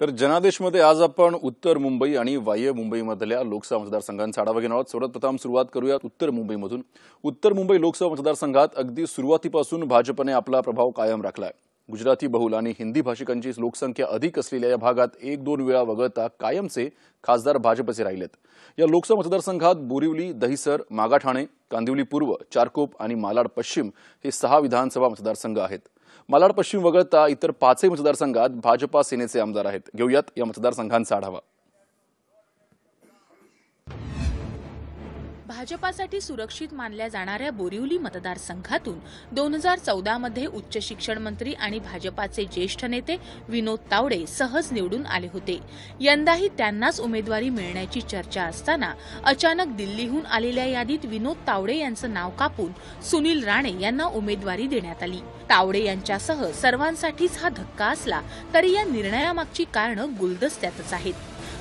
तर जनादेशमध्ये आज आपण उत्तर मुंबई आणि वाय्य मुंबईमधल्या लोकसभा मतदारसंघांचा आढावा घेणार आहोत. सर्वात प्रथम सुरुवात करूयात उत्तर मुंबईमधून. उत्तर मुंबई लोकसभा मतदारसंघात अगदी सुरुवातीपासून भाजपने आपला प्रभाव कायम राखला आहे गुजराती बहुल आणि हिंदी भाषिकांची लोकसंख्या अधिक असलेल्या या भागात एक दोन वेळा वगळता कायमचे खासदार भाजपचे राहिलेत. या लोकसभा मतदारसंघात बोरिवली दहिसर मागाठाणे कांदिवली पूर्व चारकोप आणि मालाड पश्चिम हे सहा विधानसभा मतदारसंघ आहेत. मालाड पश्चिम वगळता इतर पाचही मतदारसंघात भाजपा सेनेचे आमदार आहेत. घेऊयात या मतदारसंघांचा आढावा. भाजपासाठी सुरक्षित मानल्या जाणाऱ्या बोरिवली मतदारसंघातून दोन हजार चौदामध्ये उच्च शिक्षण मंत्री आणि भाजपाचे ज्येष्ठ नेते विनोद तावडे सहज निवडून आले होते. यंदाही त्यांनाच उमेदवारी मिळण्याची चर्चा असताना अचानक दिल्लीहून आलेल्या यादीत विनोद तावडे यांचं नाव कापून सुनील राणे यांना उमेदवारी देण्यात आली. तावडे यांच्यासह सर्वांसाठीच हा धक्का असला तरी या निर्णयामागची कारणं गुलदस्त्यातच आहेत.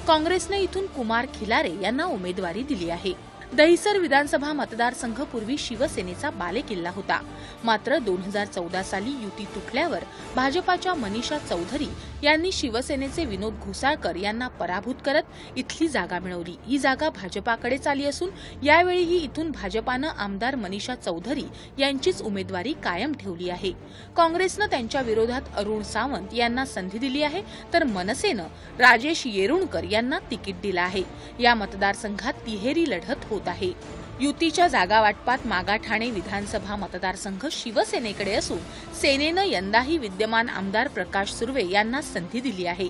काँग्रेसने इथून कुमार खिलारे यांना उमेदवारी दिली आहे. दहिसर विधानसभा मतदारसंघ पूर्वी शिवसेनेचा बालेकिल्ला होता. मात्र दोन हजार चौदा साली युती तुटल्यावर भाजपाच्या मनीषा चौधरी यांनी शिवसेनेचे विनोद घोसाळकर यांना पराभूत करत इथली जागा मिळवली. ही जागा भाजपाकडेच आली असून यावेळीही इथून भाजपानं आमदार मनीषा चौधरी यांचीच उमेदवारी कायम ठेवली आहे. काँग्रेसनं त्यांच्या विरोधात अरुण सावंत यांना संधी दिली आहे तर मनसेनं राजेश येरुणकर यांना तिकीट दिलं आहे. या मतदारसंघात तिहेरी लढत होत आहे. युतीच्या जागा वाटपात मागाठाणे विधानसभा मतदारसंघ शिवसेनेकडे असून सेनेनं यंदाही विद्यमान आमदार प्रकाश सुर्वे यांना संधी दिली आहे.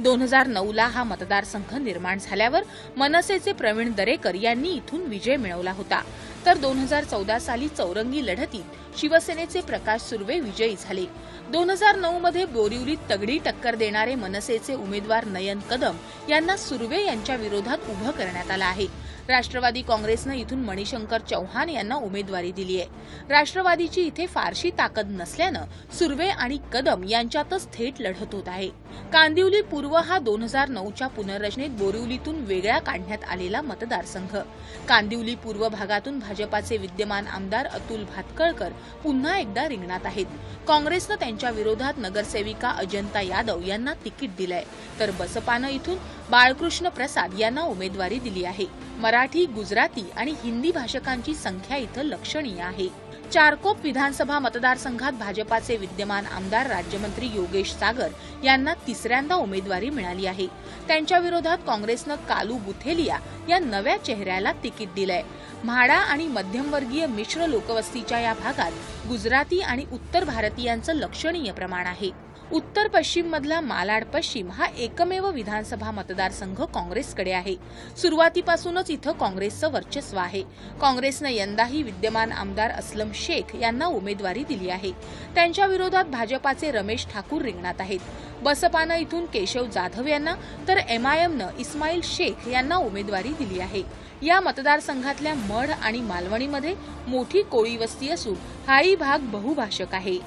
दोन हजार नऊला हा मतदारसंघ निर्माण झाल्यावर मनसेचे प्रवीण दरेकर यांनी इथून विजय मिळवला होता. तर दोन हजार चौदा साली चौरंगी लढतीत शिवसेनेचे प्रकाश सुर्वे विजयी झाले. दोन हजार नऊ मध्ये बोरिवलीत तगडी टक्कर देणारे मनसेचे उमेदवार नयन कदम यांना सुर्वे यांच्या विरोधात उभं करण्यात आलं आहे. राष्ट्रवादी काँग्रेसनं इथून मणिशंकर चौहान यांना उमेदवारी दिली आहे. राष्ट्रवादीची इथे फारशी ताकद नसल्यानं सुर्वे आणि कदम यांच्यातच थेट लढत होत आहे. कांदिवली पूर्व हा दोन हजार नऊच्या पुनर्रचनेत बोरिवलीतून वेगळा काढण्यात आलेला मतदारसंघ. कांदिवली पूर्व भागातून भाजपाचे विद्यमान आमदार अतुल भातकळकर पुन्हा एकदा रिंगणात आहेत. काँग्रेसनं त्यांच्या विरोधात नगरसेविका अजंता यादव यांना तिकीट दिलंय. तर बसपानं इथून बाळकृष्ण प्रसाद यांना उमेदवारी दिली आहे. मराठी गुजराती आणि हिंदी भाषकांची संख्या इथं लक्षणीय आहे. चारकोप विधानसभा मतदारसंघात भाजपाचे विद्यमान आमदार राज्यमंत्री योगेश सागर यांना तिसऱ्यांदा उमेदवारी मिळाली आहे. त्यांच्या विरोधात काँग्रेसनं कालू बुथेलिया या नव्या चेहऱ्याला तिकीट दिलंय. म्हाडा आणि मध्यमवर्गीय मिश्र लोकवस्तीच्या या भागात गुजराती आणि उत्तर भारतीयांचं लक्षणीय प्रमाण आहे. उत्तर पश्चिम मधला मालाड पश्चिम हा एकमेव विधानसभा मतदारसंघ काँग्रेसकडे आहे. सुरुवातीपासूनच इथं काँग्रेसचं वर्चस्व आहे. काँग्रेसनं यंदाही विद्यमान आमदार असलम शेख यांना उमेदवारी दिली आहे. त्यांच्या विरोधात भाजपाचे रमेश ठाकूर रिंगणात आहेत. बसपानं इथून केशव जाधव यांना तर एमआयएमनं इस्माईल शेख यांना उमेदवारी दिली आहे. या मतदारसंघातल्या मढ आणि मालवणीमध्ये मोठी कोळी वस्ती असून हाही भाग बहुभाषक आहे.